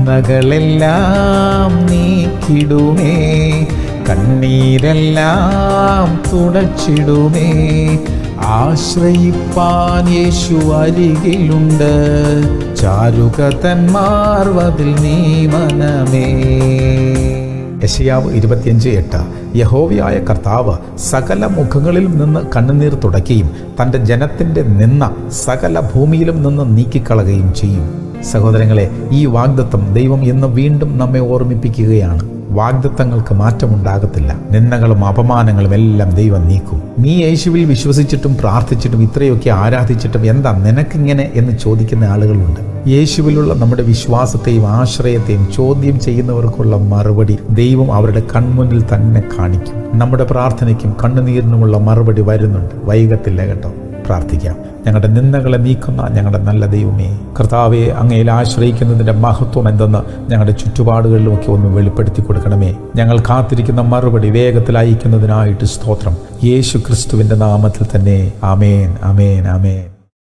നിന്നകളെല്ലാം നീക്കിടുമേ. കണ്ണീരെല്ലാം തുടച്ചിടുമേ. ആശ്രയിപ്പാൻ യേശു അരികിലുണ്ട്. ചാരുകതന്മാർവതിൽ നീ മനമേ യശയാവ് ഇരുപത്തിയഞ്ച് എട്ട്. യഹോവയായ കർത്താവ് സകല മുഖങ്ങളിൽ നിന്ന് കണ്ണുനീർ തുടയ്ക്കുകയും തന്റെ ജനത്തിന്റെ നിന്ന സകല ഭൂമിയിലും നിന്ന് നീക്കിക്കളയുകയും ചെയ്യും. സഹോദരങ്ങളെ ഈ വാഗ്ദത്തം ദൈവം ഇന്ന് വീണ്ടും നമ്മെ ഓർമ്മിപ്പിക്കുകയാണ്. വാഗ്ദത്തങ്ങൾക്ക് മാറ്റമുണ്ടാകത്തില്ല. നിന്ദകളും അപമാനങ്ങളും എല്ലാം ദൈവം നീക്കും. നീ യേശുവിൽ വിശ്വസിച്ചിട്ടും പ്രാർത്ഥിച്ചിട്ടും ഇത്രയൊക്കെ ആരാധിച്ചിട്ടും എന്താ നിനക്കിങ്ങനെ എന്ന് ചോദിക്കുന്ന ആളുകളുണ്ട്. യേശുവിലുള്ള നമ്മുടെ വിശ്വാസത്തെയും ആശ്രയത്തെയും ചോദ്യം ചെയ്യുന്നവർക്കുള്ള മറുപടി ദൈവം അവരുടെ കൺമുന്നിൽ തന്നെ കാണിക്കും. നമ്മുടെ പ്രാർത്ഥനയ്ക്കും കണ്ണുനീരിനുമുള്ള മറുപടി വരുന്നുണ്ട്. വൈകത്തില്ല കേട്ടോ. പ്രാർത്ഥിക്കാം. ഞങ്ങളുടെ നിന്ദകളെ നീക്കുന്ന ഞങ്ങളുടെ നല്ല ദൈവമേ കർത്താവെ അങ്ങയിൽ ആശ്രയിക്കുന്നതിന്റെ മഹത്വം എന്തെന്ന് ഞങ്ങളുടെ ചുറ്റുപാടുകളിലുമൊക്കെ ഒന്ന് വെളിപ്പെടുത്തി കൊടുക്കണമേ. ഞങ്ങൾ കാത്തിരിക്കുന്ന മറുപടി വേഗത്തിൽ അയക്കുന്നതിനായിട്ട് സ്തോത്രം. യേശു ക്രിസ്തുവിന്റെ നാമത്തിൽ തന്നെ. അമേൻ അമേൻ ആമേൻ.